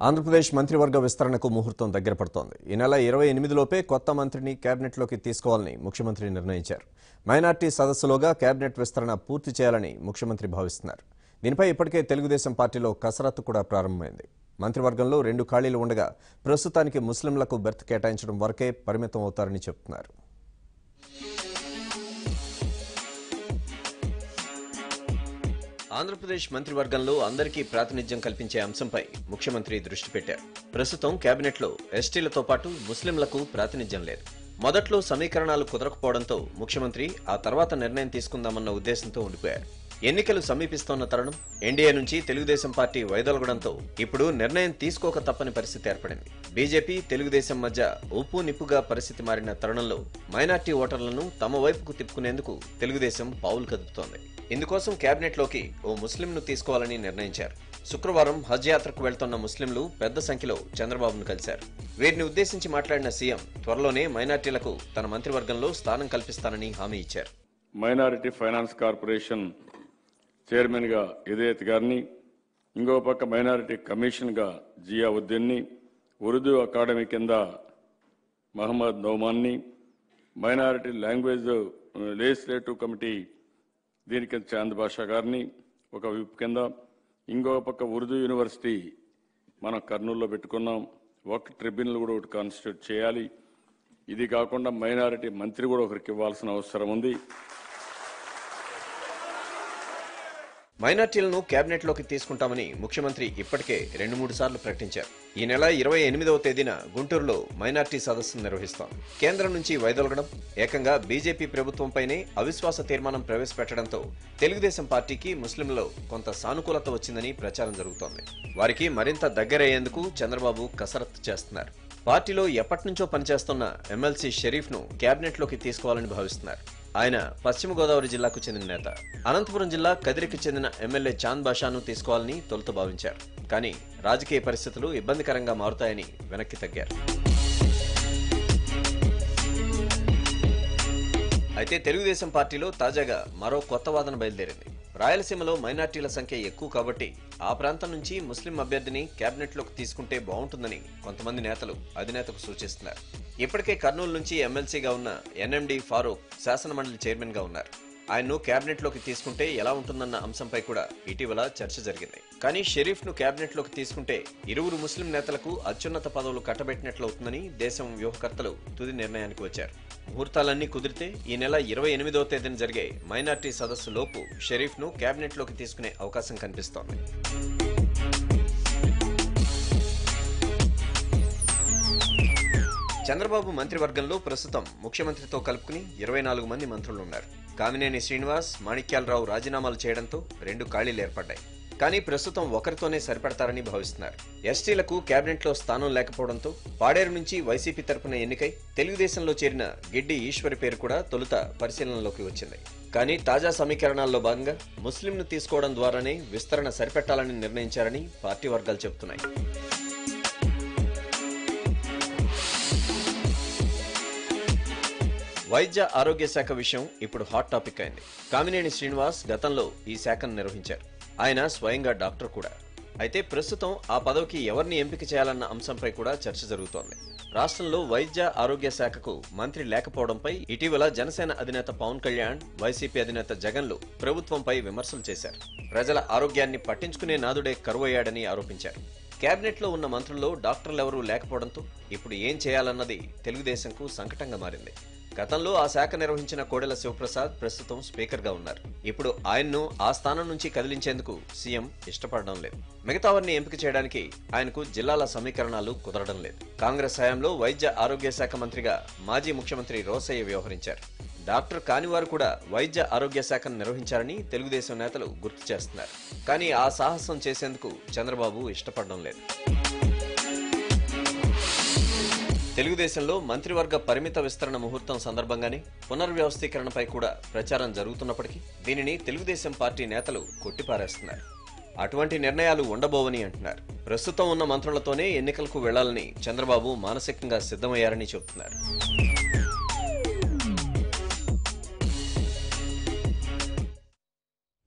ఆంధ్రప్రదేశ్ మంత్రివర్గ విస్తరణకు ముహూర్తం దగ్గర పడుతోంది. ఈ నెల ఇరవై ఎనిమిదిలోపే కొత్త మంత్రిని కేబినెట్లోకి తీసుకోవాలని ముఖ్యమంత్రి నిర్ణయించారు. మైనార్టీ సదస్సులోగా కేబినెట్ విస్తరణ పూర్తి చేయాలని ముఖ్యమంత్రి భావిస్తున్నారు. దీనిపై ఇప్పటికే తెలుగుదేశం పార్టీలో కసరత్తు కూడా ప్రారంభమైంది. మంత్రివర్గంలో రెండు ఖాళీలు ఉండగా ప్రస్తుతానికి ముస్లింలకు బెర్త్ కేటాయించడం వరకే పరిమితం అవుతారని చెబుతున్నారు ఆంధ్రప్రదేశ్ మంత్రివర్గంలో అందరికీ ప్రాతినిధ్యం కల్పించే అంశంపై ముఖ్యమంత్రి దృష్టి పెట్టారు. ప్రస్తుతం కేబినెట్లో ఎస్టీలతో పాటు ముస్లింలకు ప్రాతినిధ్యం లేదు. మొదట్లో సమీకరణాలు కుదరకపోవడంతో ముఖ్యమంత్రి ఆ తర్వాత నిర్ణయం తీసుకుందామన్న ఉద్దేశంతో ఉండిపోయారు. ఎన్నికలు సమీపిస్తోన్న తరుణం ఎన్డీఏ నుంచి తెలుగుదేశం పార్టీ వైదొలగడంతో ఇప్పుడు నిర్ణయం తీసుకోక తప్పని పరిస్థితి ఏర్పడింది. బీజేపీ తెలుగుదేశం మధ్య ఉప్పు నిప్పుగా పరిస్థితి మారిన తరుణంలో మైనార్టీ ఓటర్లను తమ వైపుకు తిప్పుకునేందుకు తెలుగుదేశం పావులు కదుపుతోంది. ఇందుకోసం కేబినెట్లోకి ఓ ముస్లింను తీసుకోవాలని నిర్ణయించారు. శుక్రవారం హజ్ యాత్రకు వెళ్తున్న ముస్లింలు పెద్ద సంఖ్యలో చంద్రబాబును కలిశారు. వీరిని ఉద్దేశించి మాట్లాడిన సీఎం త్వరలోనే మైనార్టీలకు తన మంత్రివర్గంలో స్థానం కల్పిస్తానని హామీ ఇచ్చారు. మైనారిటీ ఫైనాన్స్ కార్పొరేషన్ చైర్మన్గా ఇదయత్ గారిని ఇంకో పక్క మైనారిటీ కమిషన్గా జియావుద్దీన్ని ఉర్దూ అకాడమీ కింద మహమ్మద్ నౌమాన్ని మైనారిటీ లాంగ్వేజ్ లెజిస్లేటివ్ కమిటీ దీని కింద చాంద్ భాషా గారిని ఒక విప్ కింద ఇంకో పక్క ఉర్దూ యూనివర్సిటీ మనం కర్నూలులో పెట్టుకున్నాం. ఒక ట్రిబ్యునల్ కూడా ఒకటి కాన్స్టిట్యూట్ చేయాలి. ఇది కాకుండా మైనారిటీ మంత్రి కూడా ఒకరికి ఇవ్వాల్సిన అవసరం ఉంది. మైనార్టీలను కేబినెట్లోకి తీసుకుంటామని ముఖ్యమంత్రి ఇప్పటికే రెండు మూడు సార్లు ప్రకటించారు. ఈ నెల ఇరవై ఎనిమిదవ తేదీన గుంటూరులో మైనార్టీ సదస్సు నిర్వహిస్తాం. కేంద్రం నుంచి వైదొలగడం ఏకంగా బీజేపీ ప్రభుత్వంపైనే అవిశ్వాస తీర్మానం ప్రవేశపెట్టడంతో తెలుగుదేశం పార్టీకి ముస్లింలలో కొంత సానుకూలత వచ్చిందని ప్రచారం జరుగుతోంది. వారికి మరింత దగ్గరయ్యేందుకు చంద్రబాబు కసరత్తు చేస్తున్నారు. పార్టీలో ఎప్పటినుంచో పనిచేస్తున్న ఎమ్మెల్సీ షరీఫ్ను కేబినెట్లోకి తీసుకోవాలని భావిస్తున్నారు. ఆయన పశ్చిమ గోదావరి జిల్లాకు చెందిన నేత. అనంతపురం జిల్లా కదిరికి చెందిన ఎమ్మెల్యే చాంద్ బాషాను తీసుకోవాలని తొలుత భావించారు. కానీ రాజకీయ పరిస్థితులు ఇబ్బందికరంగా మారుతాయని వెనక్కి తగ్గారు. అయితే తెలుగుదేశం పార్టీలో తాజాగా మరో కొత్త వాదన బయలుదేరింది. రాయలసీమలో మైనార్టీల సంఖ్య ఎక్కువ కాబట్టి ఆ ప్రాంతం నుంచి ముస్లిం అభ్యర్థిని కేబినెట్లోకి తీసుకుంటే బాగుంటుందని కొంతమంది నేతలు అధినేతకు సూచిస్తున్నారు. ఇప్పటికే కర్నూలు నుంచి ఎమ్మెల్సీగా ఉన్న ఎన్ఎండి ఫారూక్ శాసనమండలి చైర్మన్గా ఉన్నారు. ఆయన్ను కేబినెట్లోకి తీసుకుంటే ఎలా ఉంటుందన్న అంశంపై కూడా ఇటీవల చర్చ జరిగింది. కానీ షరీఫ్ను కేబినెట్లోకి తీసుకుంటే ఇరువురు ముస్లిం నేతలకు అత్యున్నత పదవులు కట్టబెట్టినట్లవుతుందని దేశం వ్యూహకర్తలు తుది నిర్ణయానికి వచ్చారు. ముహూర్తాలన్నీ కుదిరితే ఈ నెల ఇరవై ఎనిమిదవ తేదీన జరిగే మైనార్టీ సదస్సు లోపు షరీఫ్ను తీసుకునే అవకాశం కనిపిస్తోంది. చంద్రబాబు మంత్రివర్గంలో ప్రస్తుతం ముఖ్యమంత్రితో కలుపుకుని ఇరవై నాలుగు మంది మంత్రులు ఉన్నారు కామినేని శ్రీనివాస్ మాణిక్యాలరావు రాజీనామాలు చేయడంతో రెండు ఖాళీలు ఏర్పడ్డాయి. కానీ ప్రస్తుతం ఒకరితోనే సరిపడతారని భావిస్తున్నారు. ఎస్టీలకు కేబినెట్లో స్థానం లేకపోవడంతో పాడేరు నుంచి వైసీపీ తరపున ఎన్నికై తెలుగుదేశంలో చేరిన గిడ్డి ఈశ్వరి పేరు కూడా తొలుత పరిశీలనలోకి వచ్చింది. కానీ తాజా సమీకరణాల్లో భాగంగా ముస్లింను తీసుకోవడం ద్వారానే విస్తరణ సరిపెట్టాలని నిర్ణయించారని పార్టీ వర్గాలు చెబుతున్నాయి. వైద్య ఆరోగ్య శాఖ విషయం ఇప్పుడు హాట్ టాపిక్ అయింది. కామినేని శ్రీనివాస్ గతంలో ఈ శాఖను నిర్వహించారు. ఆయన స్వయంగా డాక్టర్ కూడా. అయితే ప్రస్తుతం ఆ పదవికి ఎవరిని ఎంపిక చేయాలన్న అంశంపై కూడా చర్చ జరుగుతోంది. రాష్ట్రంలో వైద్య ఆరోగ్య శాఖకు మంత్రి లేకపోవడంపై ఇటీవల జనసేన అధినేత పవన్ కళ్యాణ్ వైసీపీ అధినేత జగన్లు ప్రభుత్వంపై విమర్శలు చేశారు. ప్రజల ఆరోగ్యాన్ని పట్టించుకునే నాదుడే కరువయ్యాడని ఆరోపించారు. కేబినెట్లో ఉన్న మంత్రుల్లో డాక్టర్లెవరూ లేకపోవడంతో ఇప్పుడు ఏం చేయాలన్నది తెలుగుదేశంకు సంకటంగా మారింది. గతంలో ఆ శాఖ నిర్వహించిన కోడెల శివప్రసాద్ ప్రస్తుతం స్పీకర్గా ఉన్నారు. ఇప్పుడు ఆయన్ను ఆ స్థానం నుంచి కదిలించేందుకు సీఎం ఇష్టపడడం లేదు. మిగతా వారిని ఎంపిక చేయడానికి ఆయనకు జిల్లాల సమీకరణాలు కుదరడం లేదు. కాంగ్రెస్ హయాంలో వైద్య ఆరోగ్య శాఖ మంత్రిగా మాజీ ముఖ్యమంత్రి రోసయ్య వ్యవహరించారు. డాక్టర్ కాని వారు కూడా వైద్య ఆరోగ్య శాఖను నిర్వహించారని తెలుగుదేశం నేతలు గుర్తు చేస్తున్నారు. కానీ ఆ సాహసం చేసేందుకు చంద్రబాబు ఇష్టపడడం లేదు. తెలుగుదేశంలో మంత్రివర్గ పరిమిత విస్తరణ ముహూర్తం సందర్భంగానే పునర్వ్యవస్థీకరణపై కూడా ప్రచారం జరుగుతున్నప్పటికీ దీనిని తెలుగుదేశం పార్టీ నేతలు కొట్టిపారేస్తున్నారు. అటువంటి నిర్ణయాలు ఉండబోవని అంటున్నారు. ప్రస్తుతం ఉన్న మంత్రులతోనే ఎన్నికలకు వెళ్ళాలని చంద్రబాబు మానసికంగా సిద్ధమయ్యారని చెబుతున్నారు.